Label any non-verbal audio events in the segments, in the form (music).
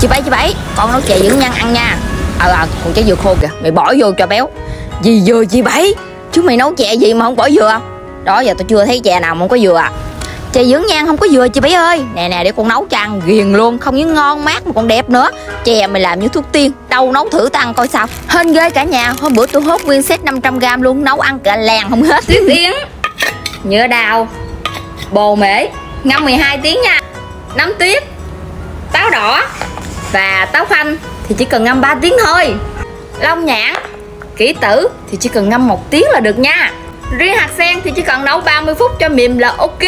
chị bảy chị bảy con nấu chè dưỡng nhân ăn nha. Ờ à, còn trái dừa khô kìa mày bỏ vô cho béo. Gì dừa chị bảy? Chứ mày nấu chè gì mà không bỏ dừa? Đó giờ tôi chưa thấy chè nào mà không có dừa à. Chè dưỡng nhan không có dừa chị bảy ơi. Nè nè để con nấu cho ăn ghiền luôn không những ngon mát mà còn đẹp nữa. Chè mày làm như thuốc tiên đâu nấu thử tao ăn coi sao. Hên ghê cả nhà hôm bữa tôi hốt nguyên set 500g luôn nấu ăn cả làng không hết. Tuyết yến nhựa đào bồ mễ ngâm 12 tiếng nha. Nấm tuyết táo đỏ và táo phanh thì chỉ cần ngâm 3 tiếng thôi. Long nhãn kỹ tử thì chỉ cần ngâm một tiếng là được nha. Riêng hạt sen thì chỉ cần nấu 30 phút cho mềm là ok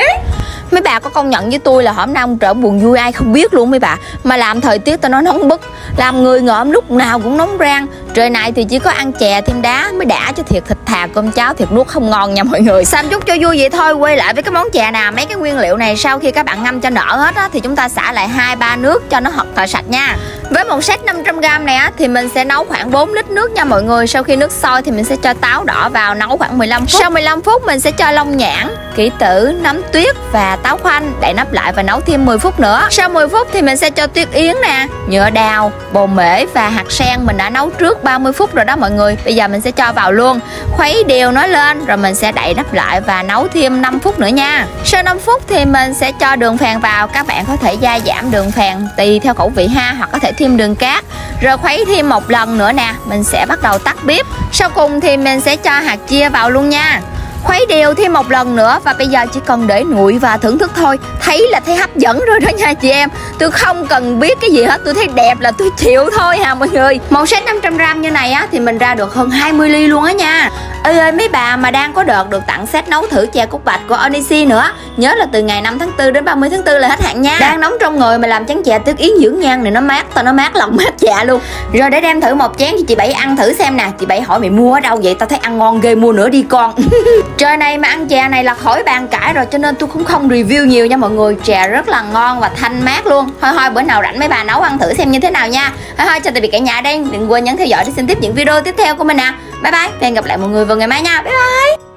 bà có công nhận với tôi là hôm nay ông trở buồn vui ai không biết luôn mấy bà. Mà làm thời tiết tao nói nóng bức. Làm người ngợm lúc nào cũng nóng rang. Trời này thì chỉ có ăn chè thêm đá mới đã cho thiệt thịt thà cơm cháo thiệt nuốt không ngon nha mọi người. Xăm chút cho vui vậy thôi, quay lại với cái món chè nào, mấy cái nguyên liệu này sau khi các bạn ngâm cho nở hết á, thì chúng ta xả lại hai ba nước cho nó thật là sạch nha với một set 500g này á, thì mình sẽ nấu khoảng 4 lít nước nha mọi người. Sau khi nước sôi thì mình sẽ cho táo đỏ vào, nấu khoảng 15 phút. Sau 15 phút mình sẽ cho long nhãn, kỹ tử, nấm tuyết và táo khoanh đậy nắp lại và nấu thêm 10 phút nữa. Sau 10 phút thì mình sẽ cho tuyết yến nè, nhựa đào, bồ mễ và hạt sen mình đã nấu trước 30 phút rồi đó mọi người. Bây giờ mình sẽ cho vào luôn. Khuấy đều nó lên, rồi mình sẽ đậy nắp lại và nấu thêm 5 phút nữa nha. Sau 5 phút thì mình sẽ cho đường phèn vào. Các bạn có thể gia giảm đường phèn tùy theo khẩu vị ha, hoặc có thể thêm đường cát, rồi khuấy thêm một lần nữa nè, mình sẽ bắt đầu tắt bếp. Sau cùng thì mình sẽ cho hạt chia vào luôn nha. Khuấy đều thêm một lần nữa và bây giờ chỉ cần để nguội và thưởng thức thôi. Thấy là thấy hấp dẫn rồi đó nha chị em tôi không cần biết cái gì hết tôi thấy đẹp là tôi chịu thôi hà mọi người? Một set 500g như này á thì mình ra được hơn 20 ly luôn á nha. Ơi ơi mấy bà mà đang có đợt được tặng set nấu thử chè cúc bạch của Onishi nữa nhớ là từ ngày 5 tháng 4 đến 30 tháng 4 là hết hạn nha. Đang nóng trong người mà làm chén chè tước yến dưỡng nhan này nó mát tao nó mát lòng mát chè luôn. Rồi để đem thử một chén cho chị bảy ăn thử xem nè. Chị bảy hỏi mày mua ở đâu vậy? Tao thấy ăn ngon ghê mua nữa đi con. (laughs) Trời này mà ăn chè này là khỏi bàn cãi rồi cho nên tôi cũng không review nhiều nha mọi người. Chè rất là ngon và thanh mát luôn thôi thôi, bữa nào rảnh mấy bà nấu ăn thử xem như thế nào nha. Thôi thôi chào tạm biệt cả nhà đây. Đừng quên nhấn theo dõi để xem tiếp những video tiếp theo của mình nè bye bye và hẹn gặp lại mọi người vào ngày mai nha. Bye bye.